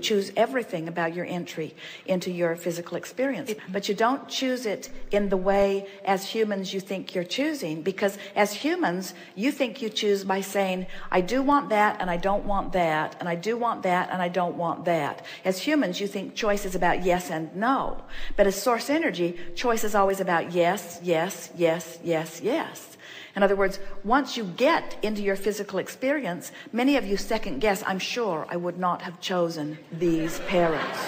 choose everything about your entry into your physical experience. But you don't choose it in the way as humans you think you're choosing because as humans you think you choose by saying I do want that and I don't want that and I do want that and I don't want that. As humans you think choice is about yes and no. But as source energy choice is always about yes yes yes yes yes in other words, once you get into your physical experience, many of you second guess, I'm sure I would not have chosen these parents.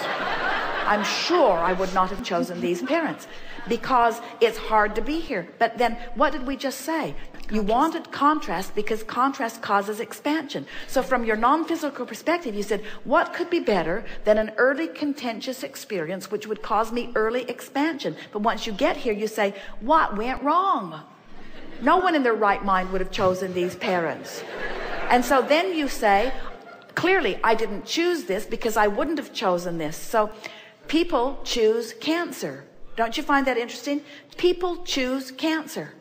I'm sure I would not have chosen these parents because it's hard to be here. But then what did we just say? You wanted contrast because contrast causes expansion. So from your non-physical perspective, you said, what could be better than an early contentious experience, which would cause me early expansion? But once you get here, you say, what went wrong? No one in their right mind would have chosen these parents. And so then you say, clearly I didn't choose this because I wouldn't have chosen this. So people choose cancer. Don't you find that interesting? People choose cancer.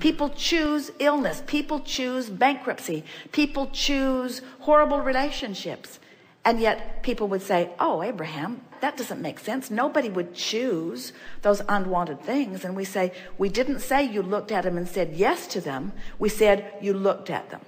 People choose illness. People choose bankruptcy. People choose horrible relationships. And yet people would say, oh, Abraham, that doesn't make sense. Nobody would choose those unwanted things. And we say, we didn't say you looked at them and said yes to them. We said you looked at them.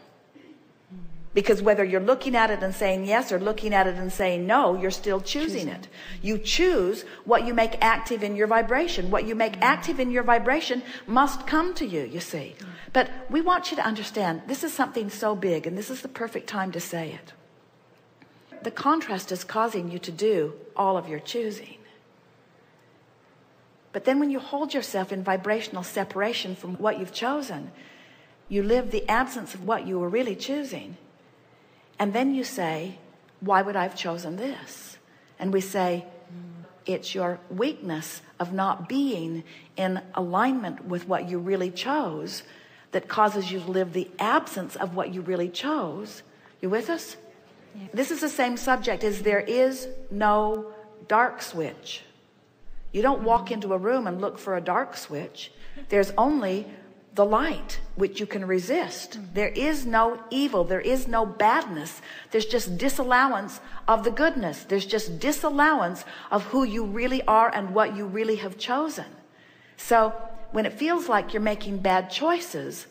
Because whether you're looking at it and saying yes or looking at it and saying no, you're still choosing it. You choose what you make active in your vibration. What you make active in your vibration must come to you, you see. But we want you to understand this is something so big and this is the perfect time to say it the contrast is causing you to do all of your choosing. But then when you hold yourself in vibrational separation from what you've chosen, you live the absence of what you were really choosing. And then you say, why would I have chosen this? And we say, it's your weakness of not being in alignment with what you really chose that causes you to live the absence of what you really chose. You with us? This is the same subject as there is no dark switch. You don't walk into a room and look for a dark switch. There's only the light which you can resist. Mm-hmm. There is no evil. There is no badness. There's just disallowance of the goodness. There's just disallowance of who you really are and what you really have chosen. So when it feels like you're making bad choices,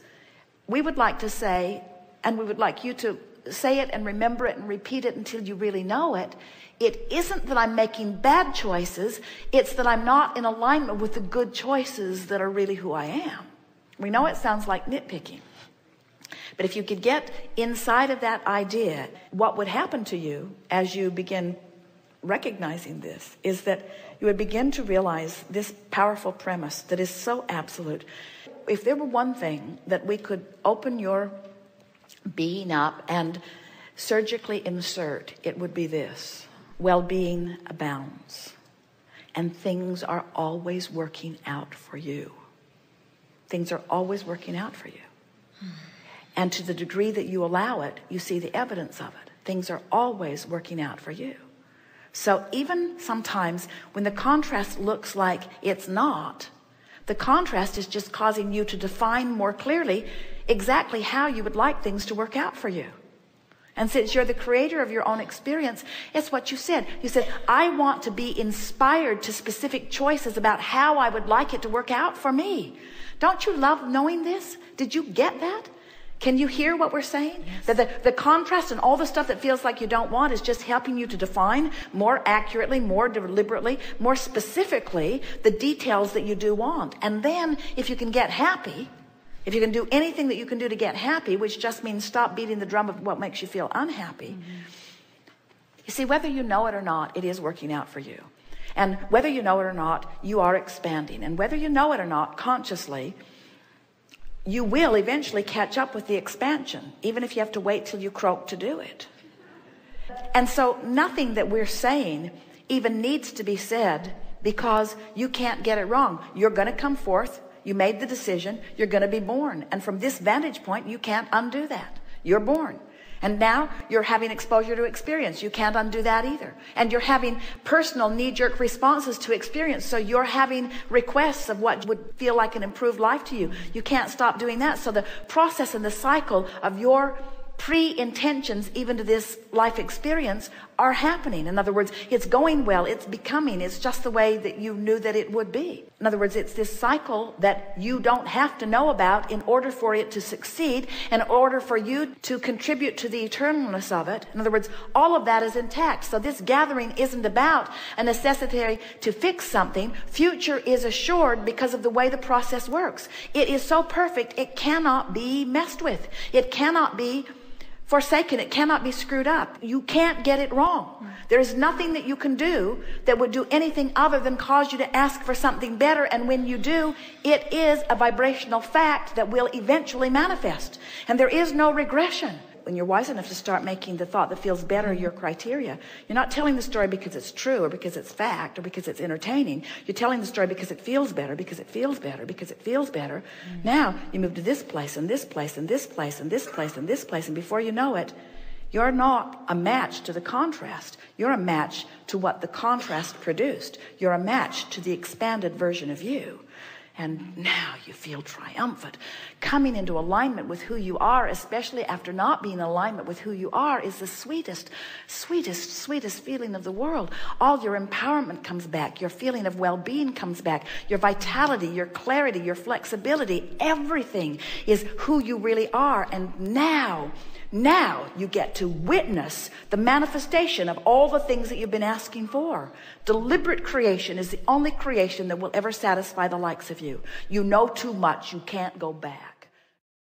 we would like to say, and we would like you to say it and remember it and repeat it until you really know it. It isn't that I'm making bad choices. It's that I'm not in alignment with the good choices that are really who I am. We know it sounds like nitpicking. But if you could get inside of that idea, what would happen to you as you begin recognizing this is that you would begin to realize this powerful premise that is so absolute. If there were one thing that we could open your being up and surgically insert, it would be this. Well-being abounds and things are always working out for you. Things are always working out for you. And to the degree that you allow it, you see the evidence of it. Things are always working out for you. So even sometimes when the contrast looks like it's not, the contrast is just causing you to define more clearly exactly how you would like things to work out for you. And since you're the creator of your own experience, it's what you said. You said, I want to be inspired to specific choices about how I would like it to work out for me. Don't you love knowing this? Did you get that? Can you hear what we're saying? Yes. That the, the contrast and all the stuff that feels like you don't want is just helping you to define more accurately, more deliberately, more specifically the details that you do want. And then if you can get happy, if you can do anything that you can do to get happy, which just means stop beating the drum of what makes you feel unhappy. Mm -hmm. You see, whether you know it or not, it is working out for you. And whether you know it or not, you are expanding. And whether you know it or not, consciously, you will eventually catch up with the expansion, even if you have to wait till you croak to do it. And so nothing that we're saying even needs to be said because you can't get it wrong. You're going to come forth you made the decision. You're going to be born. And from this vantage point, you can't undo that. You're born. And now you're having exposure to experience. You can't undo that either. And you're having personal knee-jerk responses to experience. So you're having requests of what would feel like an improved life to you. You can't stop doing that. So the process and the cycle of your pre-intentions even to this life experience are happening. In other words it's going well it's becoming it's just the way that you knew that it would be. In other words it's this cycle that you don't have to know about in order for it to succeed in order for you to contribute to the eternalness of it. In other words all of that is intact. So this gathering isn't about a necessity to fix something. Future is assured because of the way the process works. It is so perfect it cannot be messed with. It cannot be forsaken. It cannot be screwed up. You can't get it wrong. There is nothing that you can do that would do anything other than cause you to ask for something better. And when you do, it is a vibrational fact that will eventually manifest. And there is no regression when you're wise enough to start making the thought that feels better your criteria, you're not telling the story because it's true or because it's fact or because it's entertaining. You're telling the story because it feels better, because it feels better, because it feels better. Mm. Now you move to this place and this place and this place and this place and this place. And before you know it, you're not a match to the contrast. You're a match to what the contrast produced. You're a match to the expanded version of you. And now you feel triumphant. Coming into alignment with who you are, especially after not being in alignment with who you are, is the sweetest, sweetest, sweetest feeling of the world. All your empowerment comes back. Your feeling of well being comes back. Your vitality, your clarity, your flexibility, everything is who you really are. And now, now you get to witness the manifestation of all the things that you've been asking for. Deliberate creation is the only creation that will ever satisfy the likes of you. You know too much. You can't go back.